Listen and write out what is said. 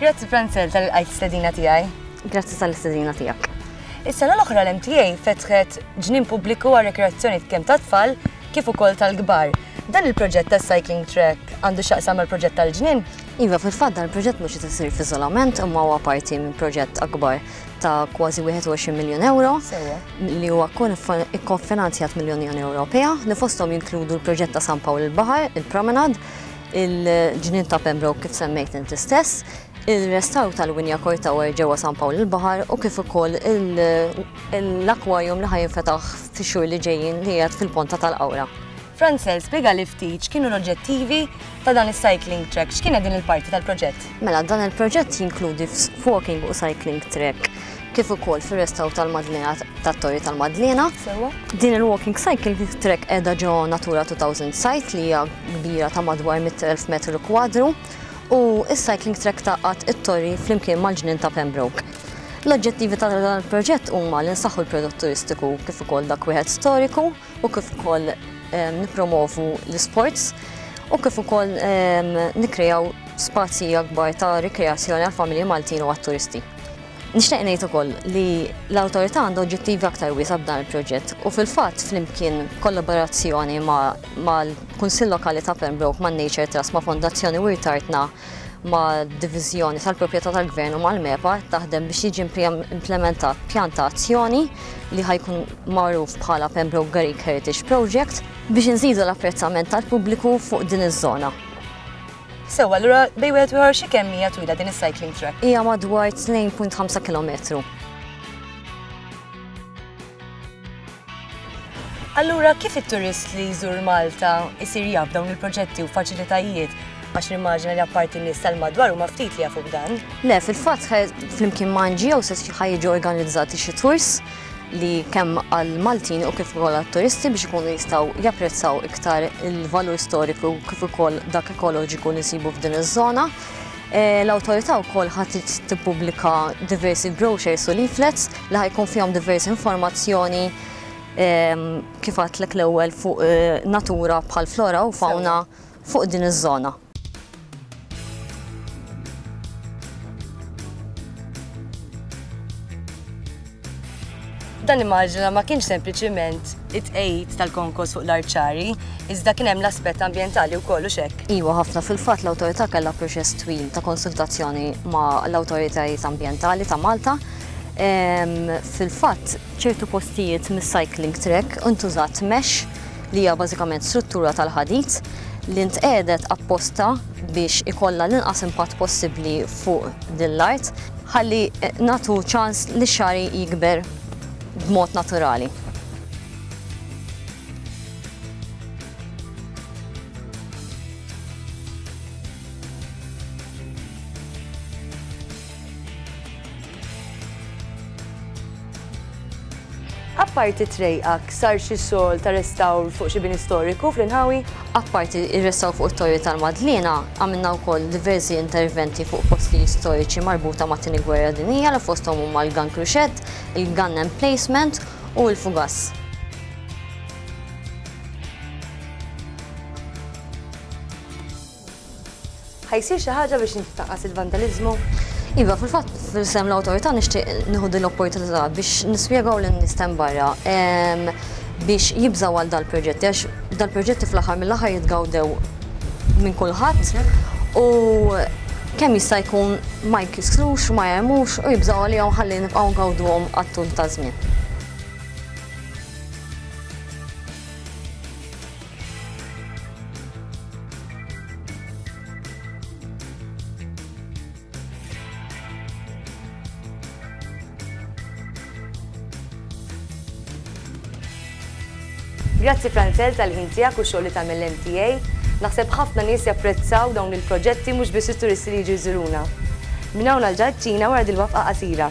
Grazzi Franzell tal-qajt stedina tiegħi. Grazzi tal-istedina tiegħek. Is-sena l-oħra l-MTA fetħet ġnien pubbliku għal rekreazzjoni kemm tat-tfal kif ukoll tal-kbar. Dan il-proġett tas-cycling track għandu x'jaqsam mal-proġett tal-ġnien? Iva, fil-fatt dan il-proġett mhux qed isir f'iżolament imma huwa parti minn proġett akbar ta' kważi 21 miljun euro li huwa kun ikkonfinanzjat mill-Unjoni Ewropea li fosthom jinkludu l-proġett ta' San Pawl il-Baħar, il-Promenade, il-Ġnien ta' Pembroke kif semmejt inti stess, il-restawr tal-Winja Court Tower ġewwa San Pawl il-Baħar u kif ukoll l-aquarium li ħajinfetaħ fix-xhur li ġejjin li qiegħed fil-Ponta tal-Qawra. Franzel, spjegali ftit x'kienu l-oġġettivi ta' dan is-cycling track, x'kienet din il-parti tal-proġett? Mela, dan il-proġett jinkludi walking u cycling track. kif ukoll fir-restawr tal-Madlena tat-Torri tal-Madlena. Din il-walking cycle trek qiegħda ġo Natura 2000 site li hija kbira ta' madwar 100,000 metru kwadru u s-cycling trek taqgħad it-torri flimkien mal-ġnien ta' Pembroke. L-oġġettivi ta' dan il-proġett huma li nsaħħu l-prodott turistiku kif ukoll dak wieħed storiku u kif ukoll ehm, nippromovu l-isports u kif ukoll ehm, nikkrejaw spazji akbar ta' rikreazzjoni għal familji Maltin u għat-turisti. Nixtieq ngħid ukoll li l-Awtorità għandha oġġettivi aktar wiesa' b'dan il-proġett u fil-fatt flimkien kollaborazzjoni mal-Kunsill Lokali ta' Pembroke, ma' Nature Trust, ma' Fondazzjoni Wirt Artna, ma' Diviżjoni tal-Proprjetà tal-Gvern u mal-MEPA qed taħdem biex jiġi implementat pjan ta' azzjoni li ħa jkun magħruf bħala Pembroke Garrigue Heritage Project biex inżidu l-apprezzament tal-pubbliku fuq din iż-żona. Sewa, allura bej wieħed ieħor xi kemm hija twila din is-cycling track? Hija madwar 2.5 kilometru. Allura kif it-turist li jżur Malta jsir jaf dawn il-proġetti u faċilitajiet għax nimmaġina li apparti n-nies tal-madwar huma ftit li jafu b'dan. Le, fil-fatt flimkien manġi jew se ħajġu organizzati xi tours li kemm għall-Maltin u kif ukoll għat-turisti biex ikunu jistgħu japprezzaw iktar il-valur storiku kif ukoll dak ekoloġiku li nsibu f'din iż-żona. Eh, l-awtorità wkoll ħadd tippubblika diversi brochures u leaflets li ħajkun fihom diversi informazzjoni ehm, kif għatlek l-ewwel fuq eh, natura bħal flora u fauna fuq din iż-żona. Dan immaġina ma kienx sempliċiment it-tqejjid tal-konkos fuq l-arċari, iżda kien hemm l-aspett ambjentali wkoll u xekk. Iwa ħafna fil-fatt l-awtorità kellha proċess twil ta' konsultazzjoni ma' l-awtoritajiet ambjentali ta' Malta. Fil-fatt ċertu postijiet mis-cycling track intużat mesh li hija bażikament struttura tal-ħadid li ntqiegħdet apposta biex ikollha l-inqas impatt possibbli fuq din l-art ħalli nagħtu ċans li xari jikber b'mod naturali. Apparti trejqak, sar xi xogħol ta' restawr fuq xi bini storiku fl-inħawi? Apparti r-restawr fuq it-Torri tal-Madliena, għamilna wkoll diversi interventi fuq postijiet storiċi marbuta mat-Tieni Gwerra Dinjija li fosthom huma l-Gun Cruchette, il-Gun Emplacement u l-Fugass. Ħa jsir xi ħaġa biex jintnaqqas il-vandaliżmu? Iva, fil-fatt f'isem l-Awtorità nixtieq nieħu din l-opportunità biex nispjegaw lin-nies t'hemm barra biex jibżgħu għal dal-proġetti għax dal-proġetti fl-aħħar mill-aħħar jitgawdew minn kulħadd u kemm jista' jkun ma jinkisrux, ma jgħemux u jibżgħu għalihom ħalli nibqgħu ngawduhom għat-tul taż-żmien. Grazzi Franzel tal-ħin tiegħek u xogħol li tagħmel l-MTA. Naħseb ħafna nies japprezzaw dawn il-proġetti mhux biss it-turisti li jiġu jżuruna. Minn hawn għal ġajt Ċina wara dil-wafqa qasira.